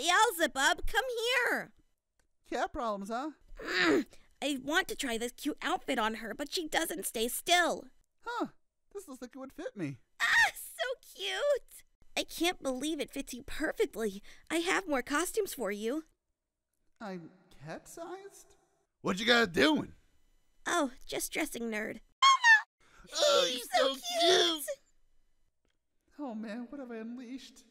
Beelzebub, come here. Cat problems, huh? I want to try this cute outfit on her, but she doesn't stay still. Huh. This looks like it would fit me. Ah, so cute. I can't believe it fits you perfectly. I have more costumes for you. I'm cat sized? What you guys doing? Oh, just dressing nerd. Oh, you're so cute. Oh man, what have I unleashed?